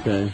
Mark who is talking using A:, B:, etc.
A: Okay.